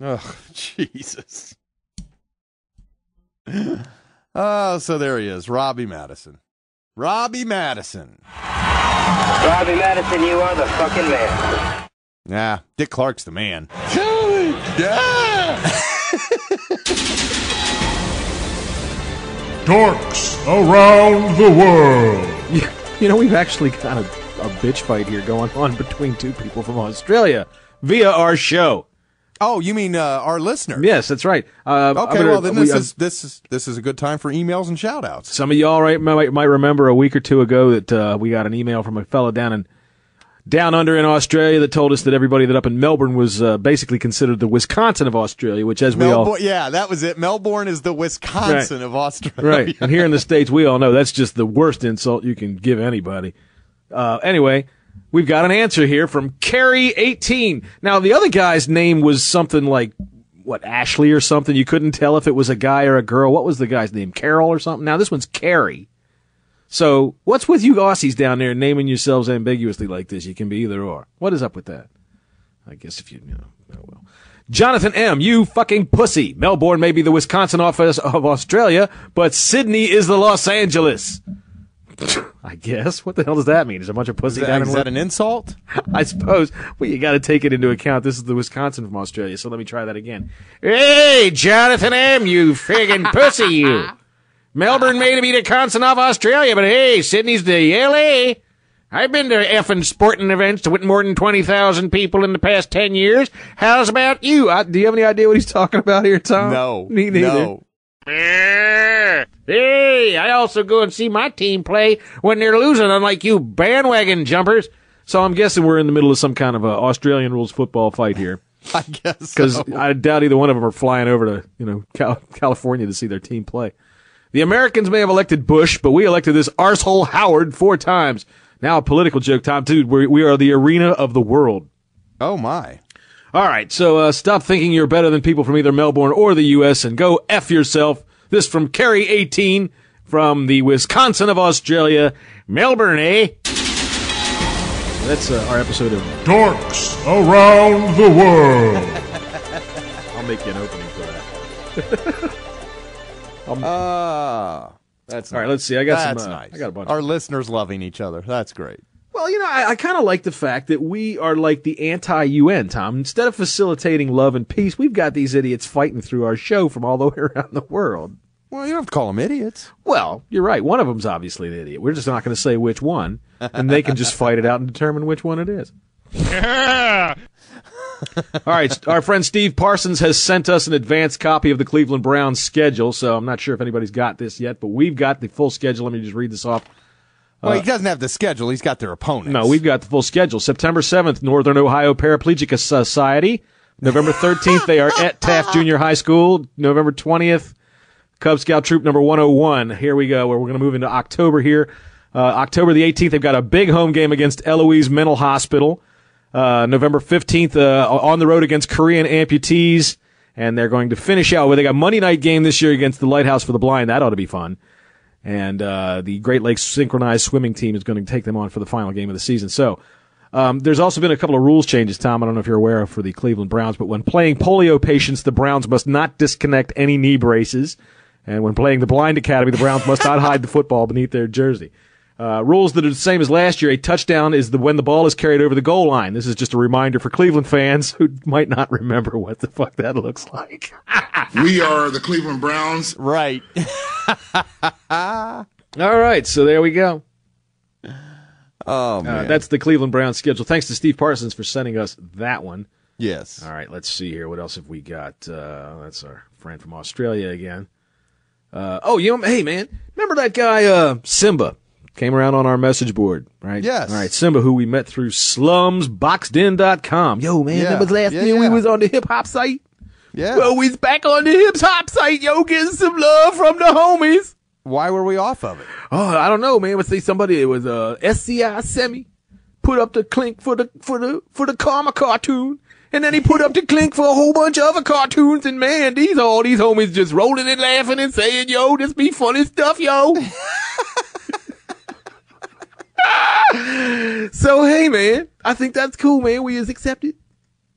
Oh, Jesus. Oh, so there he is, Robbie Madison. Robbie Madison. Robbie Madison, you are the fucking man. Yeah, Dick Clark's the man. Yeah! Dorks around the world. You know, we've actually got a, a bitch fight here going on between two people from Australia via our show. Oh, you mean uh, our listener? Yes, that's right. Uh, Okay, gonna- well then we- this uh, is this is this is a good time for emails and shout outs. Some of y'all right might, might remember a week or two ago that uh, we got an email from a fellow down in down under in Australia that told us that everybody that up in Melbourne was uh, basically considered the Wisconsin of Australia, which as we all Melbourne, yeah, that was it. Melbourne is the Wisconsin of Australia. right, and here in the states we all know that's just the worst insult you can give anybody. Uh, anyway, we've got an answer here from Carrie eighteen. Now the other guy's name was something like what Ashley or something. You couldn't tell if it was a guy or a girl. What was the guy's name? Carol or something. Now this one's Carrie. So what's with you Aussies down there naming yourselves ambiguously like this? You can be either or. What is up with that? I guess if you, you know, oh well. Jonathan M., you fucking pussy. Melbourne may be the Wisconsin office of Australia, but Sydney is the Los Angeles. I guess. What the hell does that mean? Is a bunch of pussy Is that, down in is that an insult? I suppose. Well, you got to take it into account. This is the Wisconsin from Australia, so let me try that again. Hey, Jonathan M., you friggin' pussy, you. Melbourne made me the Wisconsin of Australia, but hey, Sydney's the LA. I've been to effing sporting events with more than 20,000 people in the past 10 years. How's about you? Uh, do you have any idea what he's talking about here, Tom? No. Me neither. No. Hey, I also go and see my team play when they're losing, unlike you bandwagon jumpers. So I'm guessing we're in the middle of some kind of a Australian rules football fight here. I guess Because so. I doubt either one of them are flying over to, you know, Cal- California to see their team play. The Americans may have elected Bush, but we elected this arsehole Howard four times. Now a political joke, Tom. Dude, we we are the arena of the world. Oh my. All right, so uh, stop thinking you're better than people from either Melbourne or the U.S. and go F yourself. This from Kerry 18 from the Wisconsin of Australia. Melbourne, eh? That's uh, our episode of Dorks around the world. I'll make you an opening for that. Ah, that's All right, let's see. I got That's some. Uh, nice. I got a bunch. Our listeners loving each other. That's great. Well, you know, I, I kind of like the fact that we are like the anti-UN, Tom. Instead of facilitating love and peace, we've got these idiots fighting through our show from all the way around the world. Well, you don't have to call them idiots. Well, you're right. One of them's obviously an idiot. We're just not going to say which one, and they can just fight it out and determine which one it is. All right, our friend Steve Parsons has sent us an advanced copy of the Cleveland Browns schedule, so I'm not sure if anybody's got this yet, but we've got the full schedule. Let me just read this off. Well, he doesn't have the schedule. He's got their opponents. No, we've got the full schedule. September 7th, Northern Ohio Paraplegic Society. November 13th, they are at Taft Junior High School. November 20th, Cub Scout Troop number 101. Here we go, where we're going to move into October here. Uh, October the 18th, they've got a big home game against Eloise Mental Hospital. Uh, November 15th, uh, on the road against Korean amputees. And they're going to finish out where they got Monday night game this year against the Lighthouse for the Blind. That ought to be fun and uh, the Great Lakes synchronized swimming team is going to take them on for the final game of the season. So. Um, there's also been a couple of rules changes, Tom. I don't know if you're aware of for the Cleveland Browns, but when playing polio patients, the Browns must not disconnect any knee braces. And when playing the Blind Academy, the Browns must not hide the football beneath their jersey. Uh, rules that are the same as last year. A touchdown is the when the ball is carried over the goal line. This is just a reminder for Cleveland fans who might not remember what the fuck that looks like. We are the Cleveland Browns. Right. All right, so there we go. Oh Uh, that's the Cleveland Browns schedule. Thanks to Steve Parsons for sending us that one. yes. All right, let's see here. What else have we got? Uh, that's our friend from Australia again. Uh, oh, you know, hey man, remember that guy uh, Simba came around on our message board, right? Yes. All right, Simba, who we met through slumsboxedin.com. Yo, man, Yeah. that was last Yeah, year we was on the hip hop site. Yeah. Well, we's back on the hip hop site, yo, getting some love from the homies. Why were we off of it? Oh, I don't know, man. Let's see somebody. It was uh, SCI Semi put up the clink for the for the for the Karma cartoon, and then he put up the clink for a whole bunch of other cartoons. And man, these all these homies just rolling and laughing and saying, "Yo, this be funny stuff, yo." so hey, man, I think that's cool, man. We is accepted.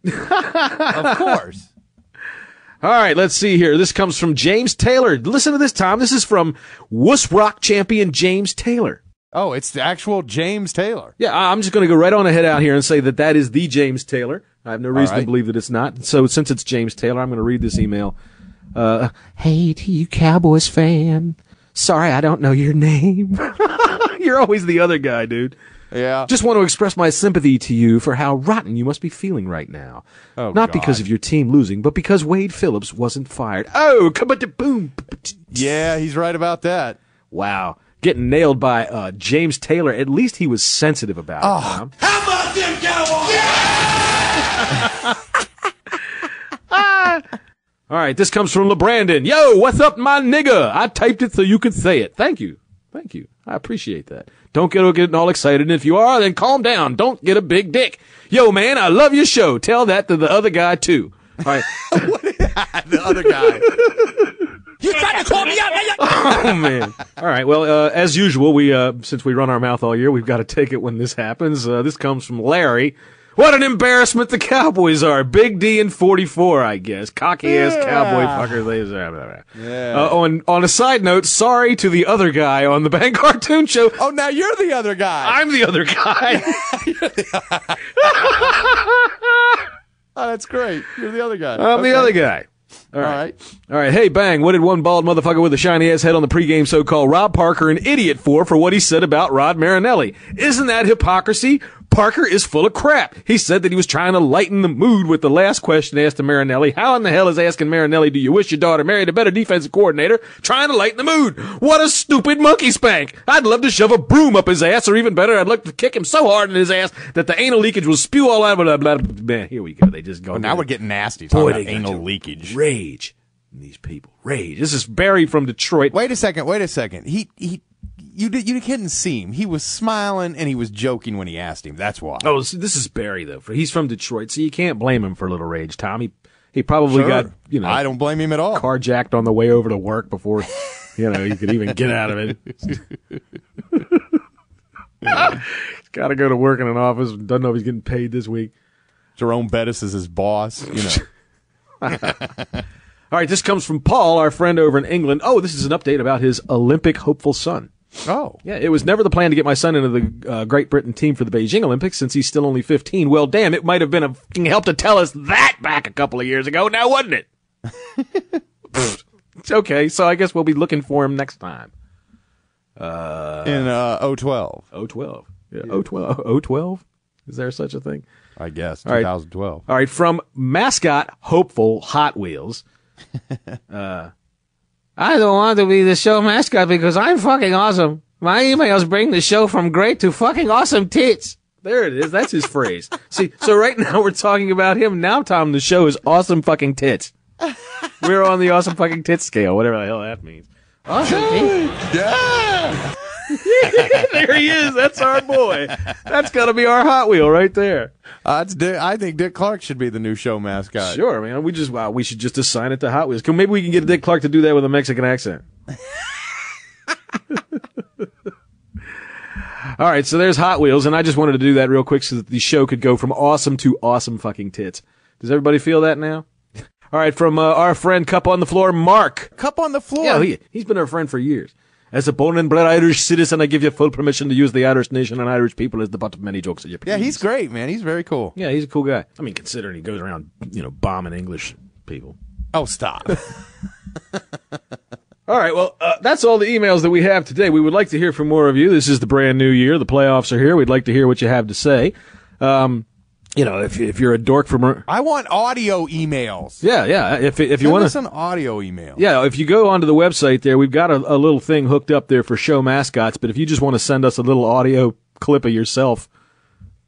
Of course. All right, let's see here. This comes from James Taylor. Listen to this, Tom. This is from Wuss Rock champion James Taylor. Oh, it's the actual James Taylor. Yeah, I- I'm just going to go right on ahead out here and say that that is the James Taylor. I have no reason right. to believe that it's not. So since it's James Taylor, I'm going to read this email. Uh, hey to you Cowboys fan. Sorry, I don't know your name. You're always the other guy, dude. Yeah. Just want to express my sympathy to you for how rotten you must be feeling right now. Oh, Not God. because of your team losing, but because Wade Phillips wasn't fired. Oh, come on, to boom. yeah, he's right about that. Wow. Getting nailed by uh, James Taylor. At least he was sensitive about it, Tom. How about them Cowboys? All right, this comes from LeBrandon. Yo, what's up, my nigga? I typed it so you could say it. Thank you. Thank you. I appreciate that. Don't get getting all excited. And if you are, then calm down. Don't get a big dick. Yo, man, I love your show. Tell that to the other guy, too. All right. the other guy. You tried to call me out. oh man. All right. Well, uh, as usual, we uh, since we run our mouth all year, we've got to take it when this happens. Uh, this comes from Larry. What an embarrassment the Cowboys are. Big D and 44, I guess. Cocky ass cowboy fuckers. They blah, blah, blah. Yeah. Uh, on on a side note, sorry to the other guy on the Bang Cartoon Show. oh, now you're the other guy. I'm the other guy. oh, that's great. You're the other guy. I'm the other guy. All right. All right, hey, bang. What did one bald motherfucker with a shiny ass head on the pregame so called Rob Parker an idiot for for what he said about Rod Marinelli? Isn't that hypocrisy? Parker is full of crap. He said that he was trying to lighten the mood with the last question asked to Marinelli. How in the hell is asking Marinelli, do you wish your daughter married a better defensive coordinator? Trying to lighten the mood. What a stupid monkey spank. I'd love to shove a broom up his ass, or even better, I'd like to kick him so hard in his ass that the anal leakage will spew all out. Blah, blah, blah. Man, here we go. They just go. Well, now we're getting nasty. Boy, Talking they about got anal leakage. Rage. These people. Rage. This is Barry from Detroit. Wait a second. Wait a second. He he. You did, you couldn't see him. He was smiling and he was joking when he asked him. That's why. Oh, this is Barry though. He's from Detroit, so you can't blame him for a little rage, Tom. He he probably Sure. got you know I don't blame him at all. carjacked on the way over to work before you know he could even get out of it. he's got to go to work in an office. Doesn't know if he's getting paid this week. Jerome Bettis is his boss. You know. All right, this comes from Paul, our friend over in England. Oh, this is an update about his Olympic hopeful son. Oh. Yeah, it was never the plan to get my son into the uh, Great Britain team for the Beijing Olympics since he's still only 15. Well, damn, it might have been a fucking help to tell us that back a couple of years ago, now wasn't it? It's okay, so I guess we'll be looking for him next time. in uh 012, 012. Yeah, 012. 012? Is there such a thing? I guess. right. 2012. All right, from mascot hopeful Hot Wheels. uh, I don't want to be the show mascot because I'm fucking awesome. My emails bring the show from great to fucking awesome tits. There it is. That's his phrase. See, so right now we're talking about him. Now, Tom, the show is awesome fucking tits. We're on the awesome fucking tits scale, whatever the hell that means. Awesome tits. Yeah. there he is. That's our boy. That's got to be our Hot Wheel right there. Uh, Dick, I think Dick Clark should be the new show mascot. Sure, man. We just wow, we should just assign it to Hot Wheels. Can- Maybe we can get Dick Clark to do that with a Mexican accent. All right, so there's Hot Wheels, and I just wanted to do that real quick so that the show could go from awesome to awesome fucking tits. Does everybody feel that now? All right, from uh, our friend Cup on the Floor, Mark. Cup on the floor. Yeah, he, he's been our friend for years. As a born and bred Irish citizen, I give you full permission to use the Irish nation and Irish people as the butt of many jokes that you please. yeah, he's great, man. He's very cool. Yeah, he's a cool guy. I mean, considering he goes around, you know, bombing English people. Oh, stop. All right, well, uh, that's all the emails that we have today. We would like to hear from more of you. This is the brand new year. The playoffs are here. We'd like to hear what you have to say. Um, you know, if if you're a dork from, I want audio emails. yeah, yeah. If if you want us to, an audio email. yeah, if you go onto the website there, we've got a, a little thing hooked up there for show mascots. But if you just want to send us a little audio clip of yourself,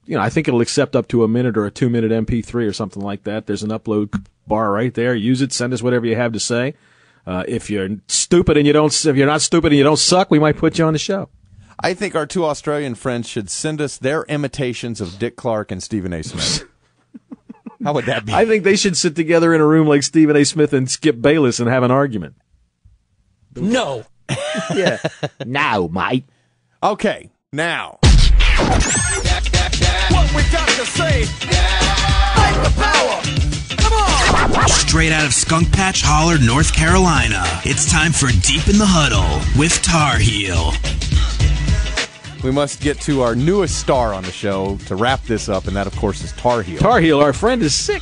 you know, I think it'll accept up to a minute or a two minute MP3 or something like that. There's an upload bar right there. Use it. Send us whatever you have to say. Uh, if you're stupid and you don't, if you're not stupid and you don't suck, we might put you on the show. I think our two Australian friends should send us their imitations of Dick Clark and Stephen A. Smith. How would that be? I think they should sit together in a room like Stephen A. Smith and Skip Bayless and have an argument. No. Yeah. now, mate. okay, now. What we got to say. Fight the power Come on! Straight out of Skunk Patch Holler, North Carolina. It's time for Deep in the Huddle with Tar Heel. We must get to our newest star on the show to wrap this up, and that, of course, is Tar Heel. Tar Heel, our friend, is sick.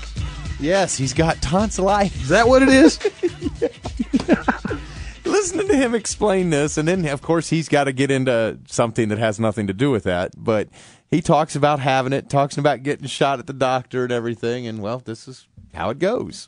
yes, he's got tonsillitis. Is that what it is? Listening to him explain this, and then, of course, he's got to get into something that has nothing to do with that. But he talks about having it, talks about getting shot at the doctor and everything, and, well, this is how it goes.